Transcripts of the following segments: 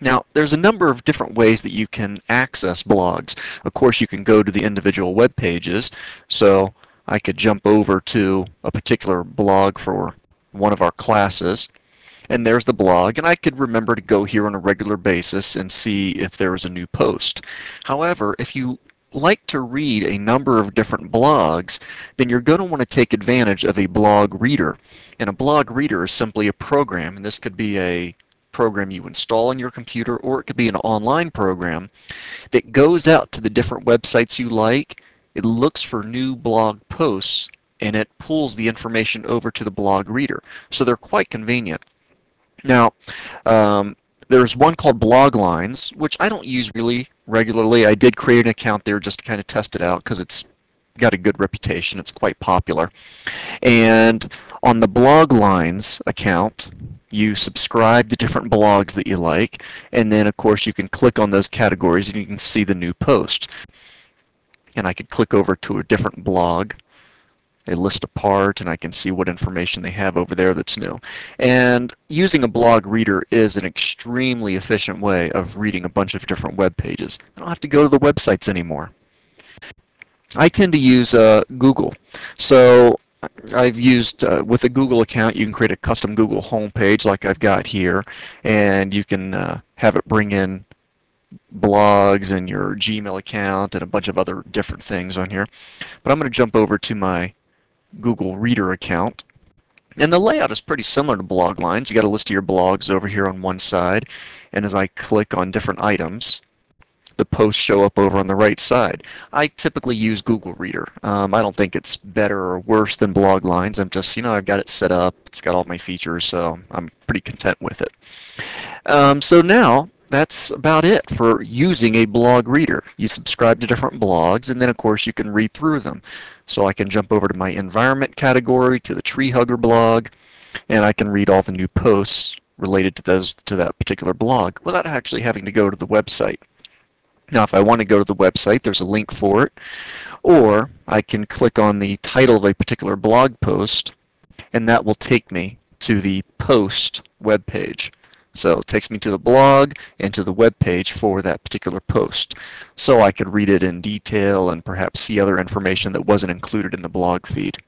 Now, there's a number of different ways that you can access blogs. Of course, you can go to the individual web pages. So I could jump over to a particular blog for one of our classes. And there's the blog, and I could remember to go here on a regular basis and see if there is a new post. However, if you like to read a number of different blogs, then you're going to want to take advantage of a blog reader. And a blog reader is simply a program, and this could be a program you install on your computer, or it could be an online program that goes out to the different websites you like. It looks for new blog posts and it pulls the information over to the blog reader. So they're quite convenient. Now, um, there's one called Bloglines, which I don't use really regularly. I did create an account there just to kind of test it out because it's got a good reputation. It's quite popular. And on the Bloglines account, you subscribe to different blogs that you like, and then of course you can click on those categories and you can see the new post. And I could click over to a different blog, a list apart, and I can see what information they have over there that's new. And using a blog reader is an extremely efficient way of reading a bunch of different web pages. I don't have to go to the websites anymore. I tend to use uh, Google. So I've used, uh, with a Google account, you can create a custom Google homepage like I've got here, and you can uh, have it bring in blogs and your Gmail account and a bunch of other different things on here. But I'm going to jump over to my Google Reader account. And the layout is pretty similar to Bloglines. You got a list of your blogs over here on one side, and as I click on different items, the posts show up over on the right side. I typically use Google Reader. Um, I don't think it's better or worse than Bloglines. I'm just, you know, I've got it set up. It's got all my features, so I'm pretty content with it. Um, so now, that's about it for using a blog reader. You subscribe to different blogs, and then, of course, you can read through them. So I can jump over to my environment category, to the Tree Hugger blog, and I can read all the new posts related to those to that particular blog without actually having to go to the website. Now, if I want to go to the website, there's a link for it. Or I can click on the title of a particular blog post, and that will take me to the post web page. So it takes me to the blog and to the web page for that particular post. So I could read it in detail and perhaps see other information that wasn't included in the blog feed.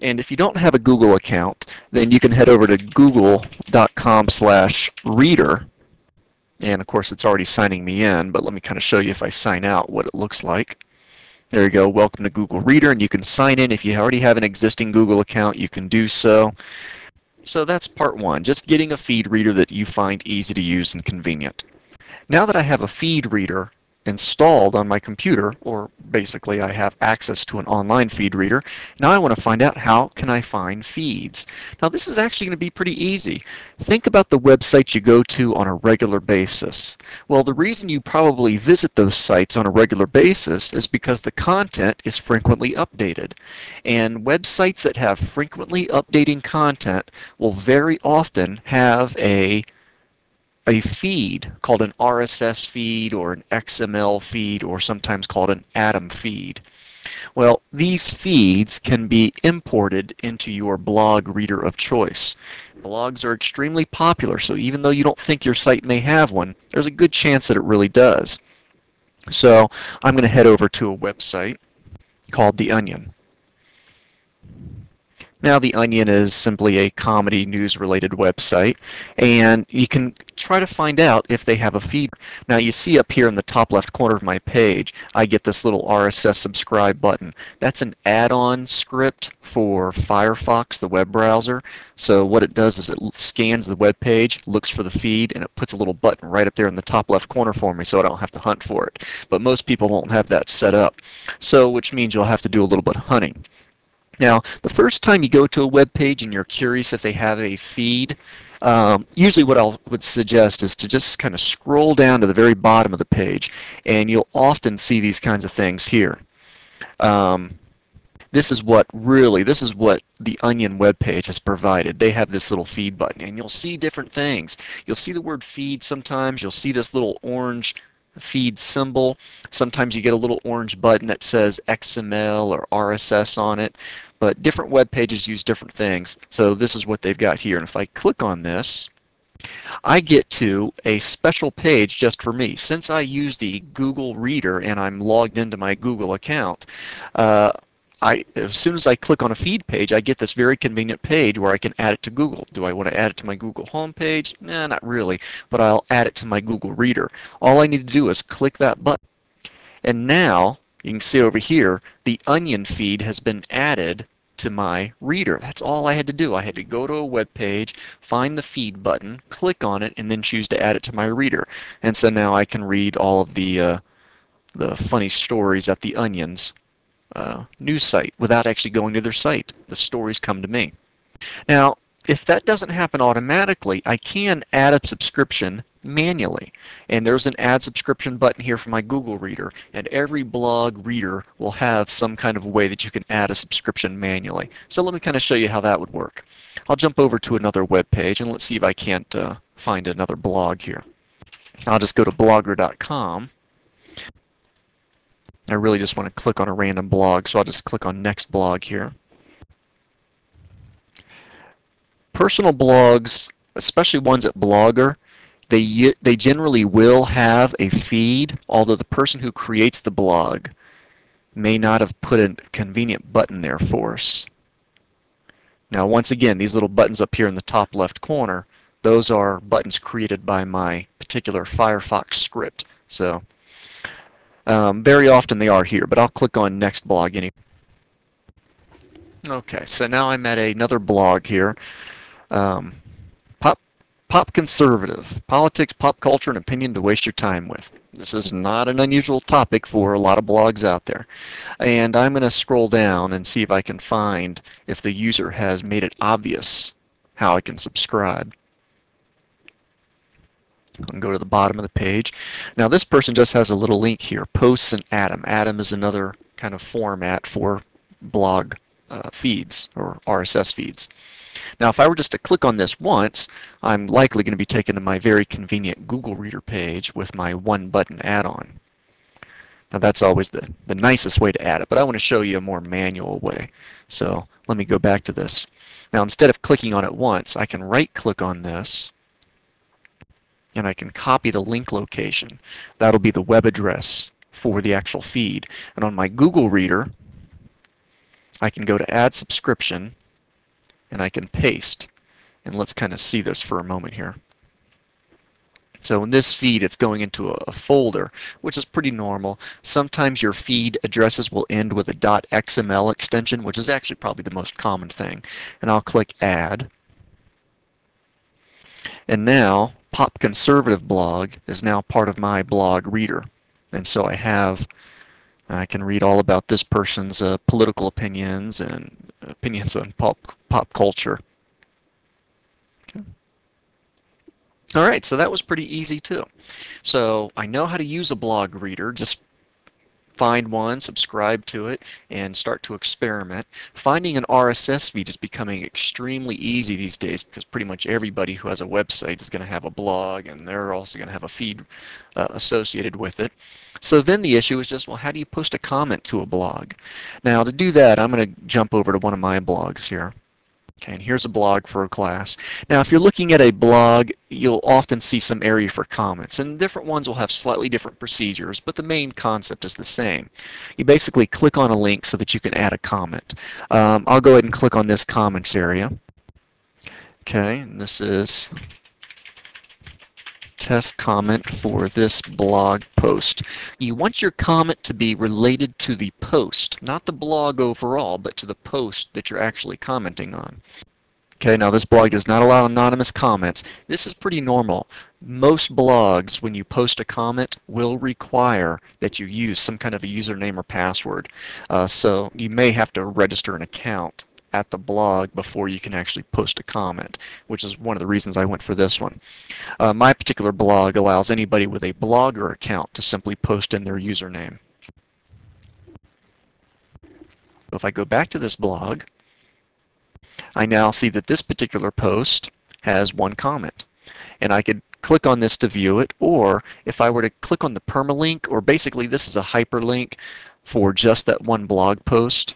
And if you don't have a Google account, then you can head over to google.com slash reader and of course, it's already signing me in, but let me kind of show you if I sign out what it looks like. There you go, welcome to Google Reader, and you can sign in. If you already have an existing Google account, you can do so. So that's part one, just getting a feed reader that you find easy to use and convenient. Now that I have a feed reader, installed on my computer, or basically I have access to an online feed reader. Now I want to find out how can I find feeds. Now this is actually going to be pretty easy. Think about the websites you go to on a regular basis. Well, the reason you probably visit those sites on a regular basis is because the content is frequently updated. And websites that have frequently updating content will very often have a a feed called an RSS feed or an XML feed or sometimes called an Atom feed. Well, these feeds can be imported into your blog reader of choice. Blogs are extremely popular, so even though you don't think your site may have one, there's a good chance that it really does. So I'm going to head over to a website called The Onion. Now, The Onion is simply a comedy news related website, and you can try to find out if they have a feed. Now, you see up here in the top left corner of my page, I get this little RSS subscribe button. That's an add on script for Firefox, the web browser. So, what it does is it scans the web page, looks for the feed, and it puts a little button right up there in the top left corner for me so I don't have to hunt for it. But most people won't have that set up, so which means you'll have to do a little bit of hunting. Now, the first time you go to a web page and you're curious if they have a feed, um, usually what I would suggest is to just kind of scroll down to the very bottom of the page, and you'll often see these kinds of things here. Um, this is what really, this is what the Onion web page has provided. They have this little feed button, and you'll see different things. You'll see the word feed sometimes. You'll see this little orange feed symbol. Sometimes you get a little orange button that says XML or RSS on it, but different web pages use different things. So this is what they've got here. And if I click on this, I get to a special page just for me. Since I use the Google Reader and I'm logged into my Google account, uh, I, as soon as I click on a feed page, I get this very convenient page where I can add it to Google. Do I want to add it to my Google home page? Nah, not really, but I'll add it to my Google Reader. All I need to do is click that button. And now, you can see over here, the Onion feed has been added to my reader. That's all I had to do. I had to go to a web page, find the feed button, click on it, and then choose to add it to my reader. And so now I can read all of the uh, the funny stories at the Onions uh, news site without actually going to their site. The stories come to me. Now, if that doesn't happen automatically, I can add a subscription manually. And there's an add subscription button here for my Google Reader. And every blog reader will have some kind of way that you can add a subscription manually. So let me kind of show you how that would work. I'll jump over to another web page and let's see if I can't uh, find another blog here. I'll just go to blogger.com. I really just want to click on a random blog, so I'll just click on next blog here. Personal blogs, especially ones at Blogger, they, they generally will have a feed, although the person who creates the blog may not have put a convenient button there for us. Now once again, these little buttons up here in the top left corner, those are buttons created by my particular Firefox script. So um, very often they are here, but I'll click on next blog anyway. Okay, so now I'm at another blog here. Um, pop, pop conservative, politics, pop culture, and opinion to waste your time with. This is not an unusual topic for a lot of blogs out there. And I'm going to scroll down and see if I can find if the user has made it obvious how I can subscribe and go to the bottom of the page. Now this person just has a little link here, posts and Atom. Atom is another kind of format for blog uh, feeds or RSS feeds. Now if I were just to click on this once, I'm likely going to be taken to my very convenient Google Reader page with my one button add-on. Now that's always the, the nicest way to add it, but I want to show you a more manual way. So let me go back to this. Now instead of clicking on it once, I can right click on this and I can copy the link location. That'll be the web address for the actual feed. And on my Google Reader, I can go to Add Subscription, and I can paste. And let's kind of see this for a moment here. So in this feed, it's going into a, a, folder, which is pretty normal. Sometimes your feed addresses will end with a .xml extension, which is actually probably the most common thing. And I'll click Add. And now Pop Conservative blog is now part of my blog reader. And so I have, I can read all about this person's uh, political opinions and opinions on pop, pop culture. Okay. All right, so that was pretty easy too. So I know how to use a blog reader. Just find one, subscribe to it, and start to experiment. Finding an RSS feed is becoming extremely easy these days because pretty much everybody who has a website is going to have a blog and they're also going to have a feed uh, associated with it. So then the issue is just, well, how do you post a comment to a blog? Now to do that, I'm going to jump over to one of my blogs here. Okay, and here's a blog for a class. Now, if you're looking at a blog, you'll often see some area for comments, and different ones will have slightly different procedures, but the main concept is the same. You basically click on a link so that you can add a comment. Um, I'll go ahead and click on this comments area. Okay, and this is test comment for this blog post. You want your comment to be related to the post, not the blog overall, but to the post that you're actually commenting on. Okay, now this blog does not allow anonymous comments. This is pretty normal. Most blogs, when you post a comment, will require that you use some kind of a username or password. Uh, so you may have to register an account at the blog before you can actually post a comment, which is one of the reasons I went for this one. Uh, my particular blog allows anybody with a blogger account to simply post in their username. If I go back to this blog, I now see that this particular post has one comment. And I could click on this to view it, or if I were to click on the permalink, or basically this is a hyperlink for just that one blog post,